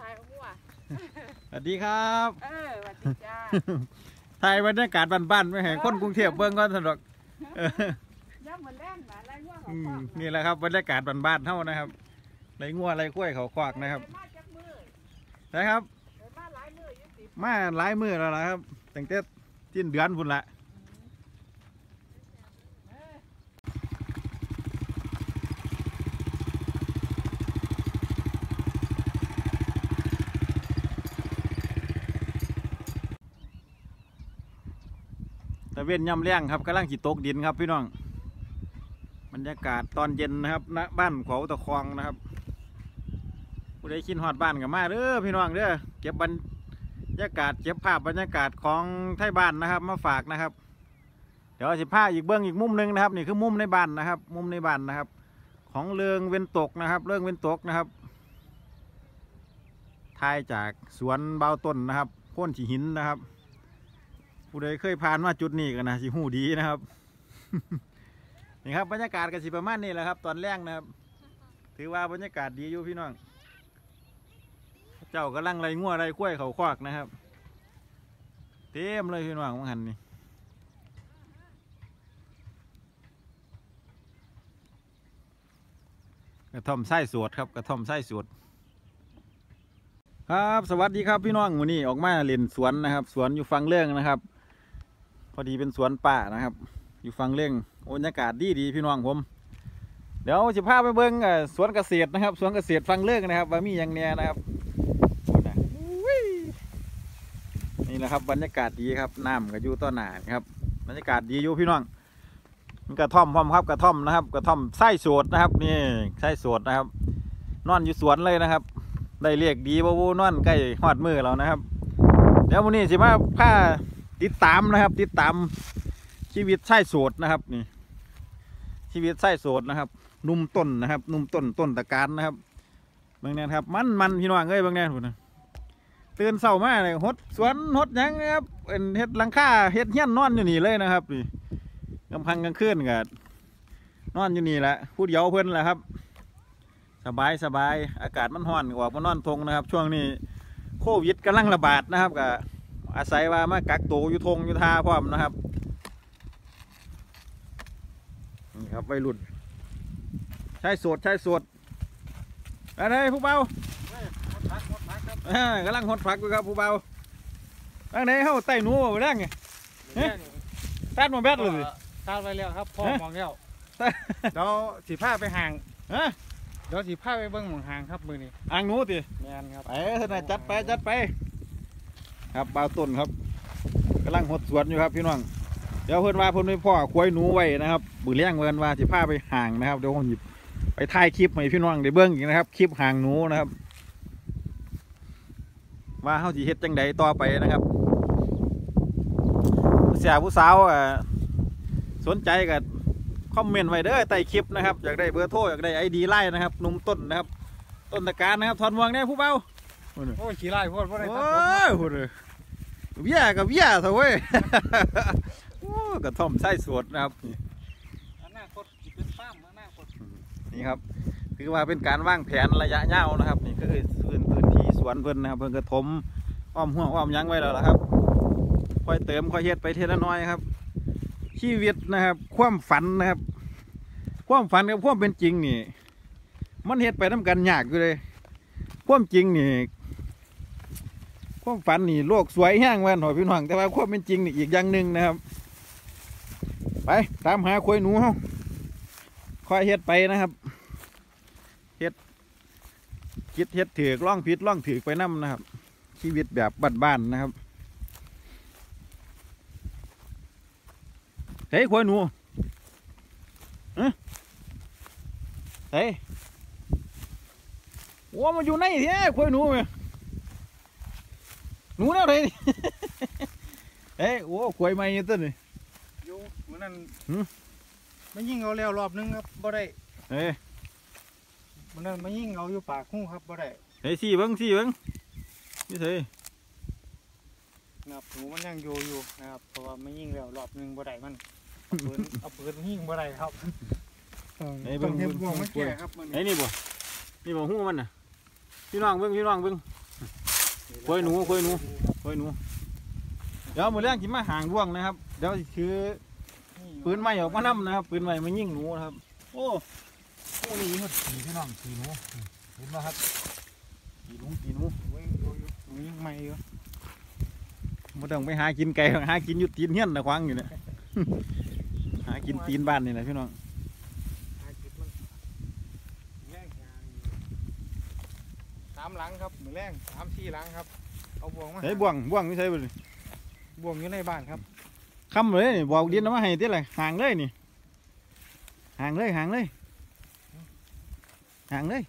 ถ่ายหัวสวัสดีครับ เออสวัสดีจ้าถ่ายบรรยากาศบ้านๆไม่เห็นคนกรุงเทพเบิ่งก่อนสนุกเออย่ำเหมือนแล่นหมาไรหัวเขาอืคมอกนี่แหละครับบรรยากาศบ้านๆเท่านะครับไรงัวไรกล้วยเขาควักนะครับมาจากมือนะครับไปมาหลายมืออยุติมาหลายมือแล้วนะครับตั้งแต่สิ้นเดือนพุ่นละ เวนย่ำแรงครับกำลังขีตกดินครับพี่น้องบรรยากาศตอนเย็นนะครับณบ้านเขาตะคองนะครับผู้ใดคิดฮอดบ้านกับมาเด้อพี่น้องเด้อเก็บบรรยากาศเก็บภาพบรรยากาศของไทยบ้านนะครับ มาฝากนะครับ เดี๋ยวสิพาอีกเบื้องอีกมุมหนึ่งนะครับ นี่คือมุมในบ้านนะครับ มุมในบ้านนะครับ ของเรืองเวนตกนะครับ เรื่องเวนตกนะครับทายจากสวนเบาต้นนะครับพ้นฉีหินนะครับ ผู้ใดเคยผ่านมาจุดนี้กันนะสิหูดีนะครับ นี่ครับบรรยากาศกันสิประมาณนี้แหละครับ ตอนแรกนะครับ ถือว่าบรรยากาศดีอยู่พี่น้อง เจ้ากำลังไรงัวไรกล้วยเขาควักนะครับ เต็มเลยพี่น้องมังหันนี่กระท่อมไส้สวดครับกระท่อมไส้สวดครับ สวัสดีครับพี่น้องวันนี้ออกมาเล่นสวนนะครับ สวนอยู่ฟังเรื่องนะครับ พอดีเป็นสวนป่านะครับ อยู่ฟังเรื่องบรรยากาศดีดีพี่น้องผม เดี๋ยวจะพาไปเบิ้งสวนเกษตรนะครับ สวนเกษตรฟังเรื่องนะครับว่ามีอย่างเนี้ยนะครับนี่แหละครับบรรยากาศดีครับน้ำก็อยู่ต้นหนาครับบรรยากาศดีอยู่พี่น้องกระท่อมพร้อมครับกระท่อมนะครับ กระท่อมไส้สวดนะครับ นี่ไส้สวดนะครับ นอนอยู่สวนเลยนะครับ ได้เรียกดีบ่บูนอนใกล้หอดมือเรานะครับ เดี๋ยววันนี้สิมาพา ติดตามนะครับ ติดตามชีวิตไส้โสดนะครับนี่ชีวิตไส้โสดนะครับหนุ่มต้นนะครับหนุ่มต้นต้นตะการนะครับบางแนนครับ มันมันพี่น้องเอ้ยบางแนนพุ่นนะตื่นเช้ามาเลยหดสวนหดยังนะครับเป็นเฮ็ดหลังคาเฮ็ดเฮี้ยนนอนอยู่นี่เลยนะครับนี่กำพังกลางคืนก็นนอนอยู่นี่แหละผู้เยวเพิ่นแหละครับ สบายสบายอากาศมันร้อนออกมานอนทงนะครับ ช่วงนี้โควิดกำลังระบาดนะครับก็ อาศัยว่ามากักตัวอยู่ทงอยู่ทาพร้อมนะครับนี่ครับวัยรุ่นใช้สวดใช้สวดอะไรผู้เบาเอ้อกำลังหดผักอยู่ครับผู้เบาอันไหนเข้าไต่หนูมาได้ไงเอ๊ะตัดมาแบดเลยสิตามไปแล้วครับพ่อฮะมองแล้วเดี๋ยวสีผ้าไปห่างฮะเดี๋ยวสีผ้าไปเบิ้งหมองห่างครับมือนี้อ่างหนูติแมนครับไปเถอะนะจัดไปจัดไป ครับเบาต้นครับกำลังหดสวนอยู่ครับพี่น้องเดี๋ยวเพิ่อนว่าเพิ่อนไปพ่อควยหนูไว้นะครับบือเลี้ยงเพิ่นว่าสิพาไปห่างนะครับเดี๋ยวผมหยิบไปถ่ายคลิปให้พี่น้องได้เบิ่งอีกนะครับคลิปห่างหนูนะครับ ว่าเฮาสิเฮ็ดจังใดต่อไปนะครับเสียผู้สาวอ่าสนใจก็คอมเมนต์ไว้เด้อใต้คลิปนะครับอยากได้เบอร์โทรอยากได้ไอดีไล่นะครับนุ่มต้นนะครับ ต้นตะการนะครับถอนหมวงเนี่ยผู้เบา โอ้ยขี้ไล่พวดพวดโอ้ได้ตัดผมยพูดเลยเบี้ยกับเบี้ยเถอะเว้ย โอ้กระท่อมไส้สวดนะครับนี่อนาคตสิเป็นฟ้าร์มอนาคตนี่ครับคือว่าเป็นการวางแผนระยะยาวนะครับ นี่คือพื้นพื้นที่สวนเพิ่นนะครับ เพิ่นกระถมอ้อมห่วงอ้อมหยังไว้แล้วล่ะครับ ค่อยเติมค่อยเฮ็ดไปเทละน้อยครับ ชีวิตนะครับ ความฝันนะครับ ความฝันกับความเป็นจริงนี่ มันเฮ็ดไปน้กันยากอยู่เลย ความจริงนี่ ความฝันนี่โลกสวยแห้งแวันหอยพี่น้องแต่ว่าความเป็นจริงนี่อีกอย่างหนึ่งนะครับ ไปตามหาควยหนูเฮาคอยเฮ็ดไปนะครับเฮ็ดคิดเฮ็ดถือกล่องผิดล่องถือไปนํนะครับ ชีวิตแบบบ้านๆนะครับเฮ้ยควยหนูเอ้ยเฮ้ยโอ้มันอยู่ในแท้ควยหนูเว้ย หนูแนวไหนนี่ เอ้ยโอ้ขวยไม่ยังต้นนี่อยู่เหมือนนั้นหืมมายิงเอาแล้วรอบนึงครับบ่ได้เอ้ยเหมือนนั้นมายิงเอาอยู่ปากหูครับบ่ได้เฮ้ยสี่เบิ้งสี่เบิ้งนี่เถอะนะครับหนูมันยังอยู่อยู่นะครับเพราะว่ามายิงแล้วรอบนึงบ่ได้มันเอาปืนเอาปืนมายิงบ่ได้ครับต้องต้องเห็นบ่วงมันแก่ครับมันไอ้นี่บ่นี่บ่หูมันน่ะพี่น้องเบิ้งพี่น้องเบิ้ง คุยหนูคุยหนูคุยหนู เดี๋ยวมือแรงกินมาหางร่วงนะครับ เดี๋ยวสิถือปืนใหม่ออกมานํนะครับ ปืนใหม่มายิงหนูนะครับ โอ้โอ้นี่ครับขี่พี่น้องขี่หนูเห็นไหมครับขี่หนูขี่หนูโอ้ยโอ้ยโอ้ยยังใหม่อยู่ม่ต้องไปหากินไก่หากินยู่ตีนเฮี้ยนนะควางอยู่เนี่ยหากินตีนบ้านนี่แหละพี่น้อง หาจุดมันแรงยางอยู่ สามหลังครับมือแรงสามสี่หลังครับเอาบ่วงมาใช้บ่วงบ่วงไม่ใช่บ่เลยบ่วงอยู่ในบ้านครับคำเลยนี่บอกดินเอามาให้ที่ไรห่างเลยนี่ห่างเลยห่างเลยห่างเลย